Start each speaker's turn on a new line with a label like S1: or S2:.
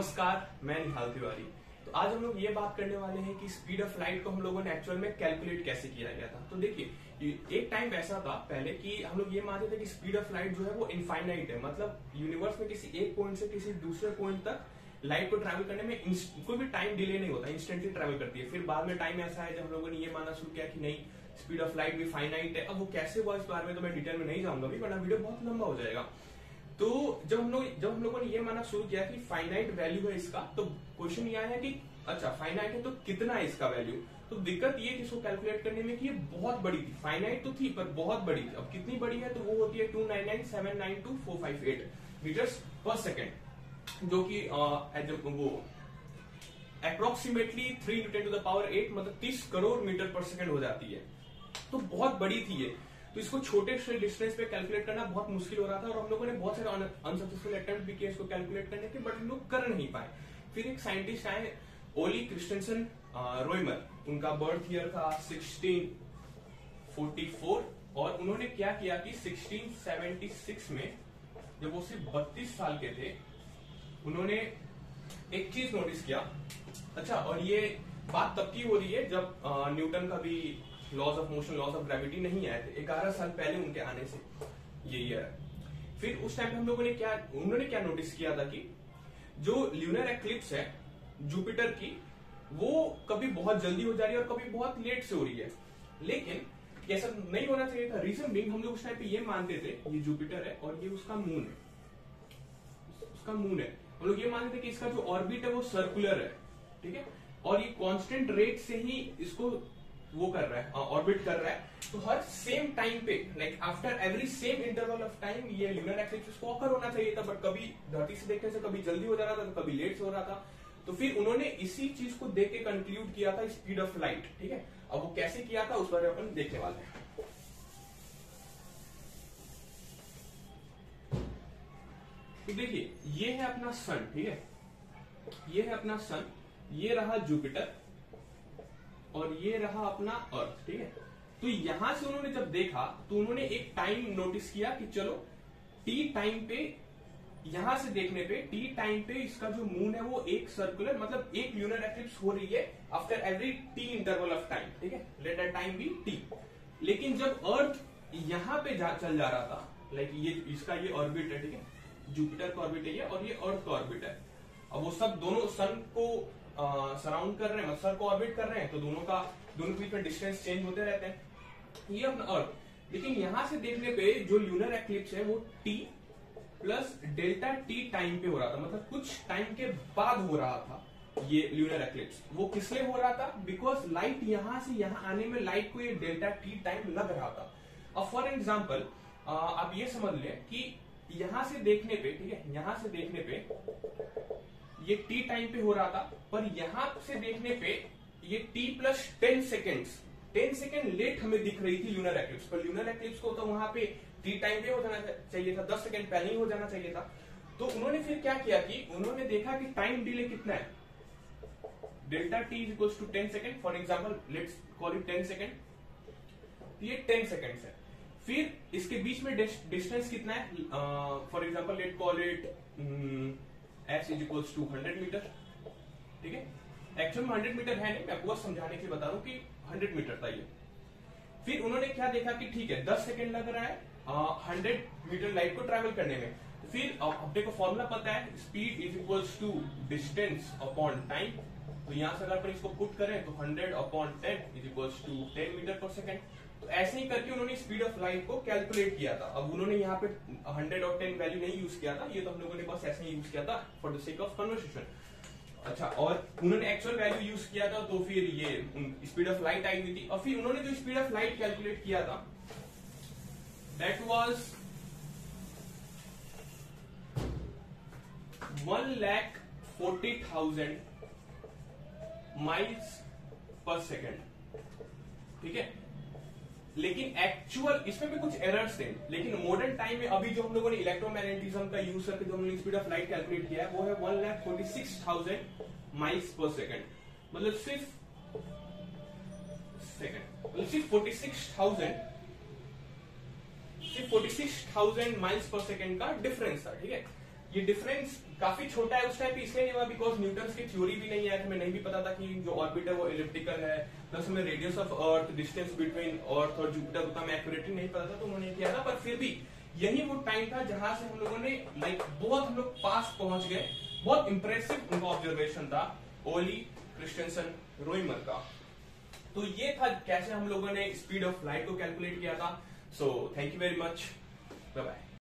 S1: नमस्कार, मैं निहाल तिवारी। तो आज हम लोग ये बात करने वाले हैं कि स्पीड ऑफ़ लाइट को हम लोगों ने एक्चुअल में कैलकुलेट कैसे किया गया था। तो देखिए एक टाइम ऐसा था पहले कि हम लोग ये मानते थे कि स्पीड ऑफ़ लाइट जो है वो इनफाइनाइट है। मतलब यूनिवर्स में किसी एक पॉइंट से किसी दूसरे पॉइंट तक लाइट को ट्रैवल करने में कोई भी टाइम डिले नहीं होता इंस्टेंटली ट्रैवल करती है। फिर बाद में टाइम ऐसा है जब हम लोगों ने ये माना शुरू किया कि नहीं स्पीड ऑफ़ लाइट भी फाइनाइट है। अब वो कैसे हुआ इस बारे में तो मैं डिटेल में नहीं जाऊँगा भी वरना वीडियो बहुत लंबा हो जाएगा। तो जब हम लोग, जब हम लोगों ने ये माना शुरू किया कि फाइनाइट वैल्यू है इसका तो क्वेश्चन ये आया कि अच्छा फाइनाइट है तो कितना है इसका वैल्यू तो दिक्कत ये कि इसको कैलकुलेट करने में कि ये बहुत बड़ी थी। फाइनाइट तो थी, पर बहुत बड़ी थी। अब कितनी बड़ी है तो वो होती है two nine nine seven nine two four five eight metres per second जो कि वो approximately three newton to the power eight मतलब तीस करोड़ मीटर पर सेकेंड हो जाती है। तो बहुत बड़ी थी ये। तो इसको छोटे डिस्टेंस पे कैलकुलेट करना बहुत मुश्किल हो रहा था और हम लोगों ने बहुत सारे अनसक्सेसफुल अटेम्प्ट भी किए इसको कैलकुलेट करने के बट हम लोग कर नहीं पाए। फिर एक साइंटिस्ट आए ओली क्रिस्टेंसन रोइमर उनका बर्थ ईयर था 1644 और उन्होंने क्या किया कि 1676 में, जब वो सिर्फ़ बत्तीस साल के थे, उन्होंने एक चीज़ नोटिस किया। अच्छा और ये बात तब की हो रही है जब न्यूटन का भी laws of motion laws of gravity नहीं आए थे। ग्यारह साल पहले उनके आने से ये ईयर फिर उस टाइम हम लोगों ने क्या उन्होंने क्या नोटिस किया था कि जो ल्यूनर एक्लिप्स है जुपिटर की, वो कभी बहुत जल्दी हो जा रही है और कभी बहुत लेट से हो रही है। लेकिन ऐसा नहीं होना चाहिए था। रीजन बिंग हम लोग उस टाइम पे ये मानते थे, ये जुपिटर है और ये उसका मून है। उसका मून है। हम लोग ये मानते थे कि इसका जो ऑर्बिट है वो सर्कुलर है, ठीक है? और ये कांस्टेंट रेट से ही इसको वो कर रहा है ऑर्बिट कर रहा है। तो हर सेम टाइम पे like after every same interval of time ये ल्यूनर एक्लिप्स को ऑकर होना चाहिए था बट कभी धरती से देखने से, कभी जल्दी हो जा रहा था तो कभी लेट से हो रहा था। तो फिर उन्होंने इसी चीज़ को देख के कंक्लूड किया था स्पीड ऑफ़ लाइट ठीक है? अब वो कैसे किया था, उस बारे में अपन देखने वाले हैं। तो देखिए, ये है अपना सन ठीक है? ये है अपना सन ये रहा जुपिटर और ये रहा अपना अर्थ ठीक है? तो यहाँ से उन्होंने जब देखा तो उन्होंने एक टाइम नोटिस किया कि चलो टी टाइम पे यहाँ से देखने पे टी टाइम पे इसका जो मून है वो एक सर्कुलर मतलब एक ल्यूनर एक्लिप्स हो रही है after every T interval of time ठीक है? Let that time be T लेकिन जब अर्थ यहाँ पे जा, चल जा रहा था लाइक ये इसका ये ऑर्बिट है ठीक है? जुपिटर का ऑर्बिट है और ये अर्थ का ऑर्बिट है। अब वो सब दोनों सन को सराउंड कर रहे हैं सर को ऑर्बिट कर रहे हैं तो दोनों का, दोनों के बीच में डिस्टेंस चेंज होते रहते हैं। ये अपना अर्थ लेकिन यहाँ से देखने पे जो ल्यूनर एक्लिप्स है, वो T plus delta T time पे हो रहा था मतलब कुछ टाइम के बाद हो रहा था ये ल्यूनर एक्लिप्स वो किस हो रहा था? बिकॉज़ लाइट यहाँ से यहाँ आने में लाइट को ये डेल्टा टी टाइम लग रहा था। अब फॉर एग्ज़ाम्पल आप ये समझ लें कि यहाँ से देखने पे, ठीक है, यहाँ से देखने पे ये टी टाइम पे हो रहा था, पर यहाँ से देखने पे ये T plus ten second ten second late हमें दिख रही थी ल्यूनर एक्लिप्स पर ल्यूनर एक्लिप्स को तो वहाँ पे टी टाइम पे हो जाना चाहिए था, दस सेकेंड पहले ही हो जाना चाहिए था। तो उन्होंने फिर क्या किया कि उन्होंने देखा कि टाइम डिले कितना है। Delta T is equal to ten second for example let's call it ten second ये टेन सेकेंड है। फिर इसके बीच में डिस्टेंस कितना है? For example let call it S is equal to hundred metre ठीक है? एक्चुअल में हंड्रेड मीटर है नहीं, मैं आपको समझाने के लिए बता रहा हूँ कि हंड्रेड मीटर था ये। फिर उन्होंने क्या देखा कि ठीक है, दस सेकेंड लग रहा है हंड्रेड मीटर लाइट को ट्रेवल करने में। फिर अपने को फॉर्मूला पता है speed is equals to distance upon time तो यहाँ से अगर अपन इसको पुट करें तो hundred upon ten is equal to ten metre per second तो ऐसे ही करके उन्होंने स्पीड ऑफ़ लाइट को कैलकुलेट किया था। अब उन्होंने यहाँ पे 100 और 10 वैल्यू नहीं यूज़ किया था, ये तो हम लोगों ने बस ऐसे ही यूज़ किया था for the sake of conversation अच्छा और उन्होंने एक्चुअल वैल्यू यूज़ किया था तो फिर ये स्पीड ऑफ़ लाइट आई हुई थी। और फिर उन्होंने जो स्पीड ऑफ़ लाइट कैलकुलेट किया था that was one lakh forty thousand miles per second ठीक है? लेकिन एक्चुअल इसमें भी कुछ एरर्स थे, लेकिन मॉडर्न टाइम में अभी जो हम लोगों ने इलेक्ट्रोमैग्नेटिज्म का यूज़ करके जो हमने स्पीड ऑफ़ लाइट कैलकुलेट किया है, वो है one lakh forty six thousand miles per second मतलब सिर्फ़ सेकेंड मतलब सिर्फ़ फोर्टी सिक्स थाउज़ेंड सिर्फ़ forty six thousand miles per second का डिफरेंस था, ठीक है? ये डिफरेंस काफ़ी छोटा है उस टाइम इसलिए नहीं हुआ बिकॉज़ न्यूटन की थ्योरी भी नहीं है, हमें नहीं भी पता था कि जो ऑर्बिट है वो इलिप्टिकल है प्लस हमें radius of earth distance between earth और जुपिटर उतना हमें एक्यूरेटली नहीं पता था तो उन्होंने किया था, पर फिर भी यही वो टाइम था जहाँ से हम लोगों ने लाइक बहुत हम लोग पास पहुँच गए। बहुत इंप्रेसिव उनका ऑब्जर्वेशन था, ओली क्रिस्टेंसन रोइमर का। तो ये था कैसे हम लोगों ने स्पीड ऑफ़ लाइट को कैलकुलेट किया था। So thank you very much bye bye